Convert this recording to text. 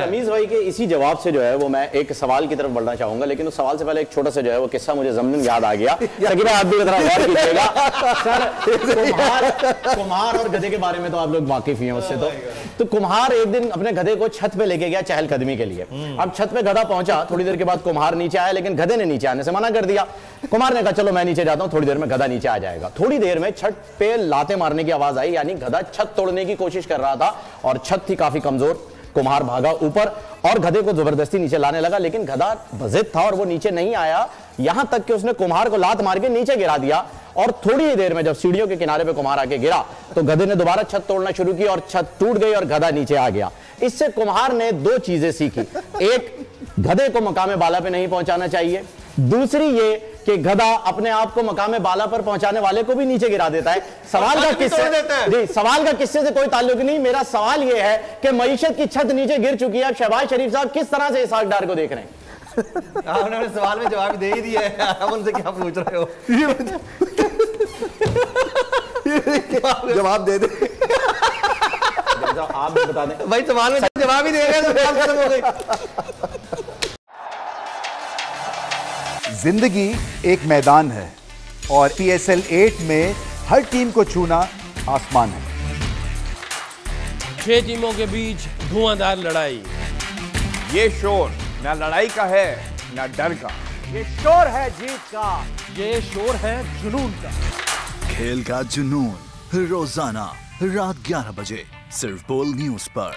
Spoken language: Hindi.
रमीज भाई के इसी जवाब से जो है वो मैं एक सवाल की तरफ़ बढ़ना चाहूँगा लेकिन उस सवाल से पहले एक छोटा सा जो है वो किस्सा मुझे जमन याद आ गया। सकी आप भी जरा गौर कीजिएगा। सर कुम्हार कुम्हार और गधे के बारे में तो आप लोग वाकिफ ही हैं उससे तो। तो कुम्हार एक दिन अपने गधे को छत पे लेके गया चहलकदमी के लिए। अब छत पे गधा पहुँचा थोड़ी देर के बाद कुम्हार नीचे आया लेकिन गधे ने नीचे आने से मना कर दिया। कुमार ने कहा चलो मैं नीचे जाता हूँ थोड़ी देर में गधा नीचे आ जाएगा। थोड़ी देर में छत पे लाते मारने की आवाज़ आई यानी गधा छत तोड़ने की कोशिश कर रहा था और छत थी काफ़ी कमज़ोर। कुम्हार भागा ऊपर और गधे को ज़बरदस्ती नीचे लाने लगा, लेकिन गधा बजिद था और वो नीचे नहीं आया। यहाँ तक कि उसने कुम्हार को लात मार के नीचे गिरा दिया और थोड़ी ही देर में जब सीढ़ियों के किनारे पे कुम्हार आके गिरा तो गधे ने दोबारा छत तोड़ना शुरू की और छत टूट गई और गधा नीचे आ गया। इससे कुम्हार ने दो चीज़ें सीखी। एक, गधे को मकामे बाला पे नहीं पहुंचाना चाहिए। दूसरी, ये कि गधा अपने आप को मकाम बाला पर पहुँचाने वाले को भी नीचे गिरा देता है। सवाल का किस्से जी सवाल का किस्से से कोई ताल्लुक नहीं। मेरा सवाल यह है कि मीशत की छत नीचे गिर चुकी है। शहबाज शरीफ साहब किस तरह से इसाक डार को देख रहे हैं? आपने सवाल में जवाब दे ही दिया है। आप उनसे क्या पूछ रहे हो? जवाब दे दे। आप भी बता दें। भाई सवाल में जवाब ही दे रहे हैं ज़िंदगी एक मैदान है और पी एस एल एट में हर टीम को छूना आसमान है। छह टीमों के बीच धुआंधार लड़ाई। ये शोर ना लड़ाई का है ना डर का। ये शोर है जीत का। ये शोर है जुनून का। खेल का जुनून रोज़ाना रात 11 बजे सिर्फ़ बोल न्यूज़ पर।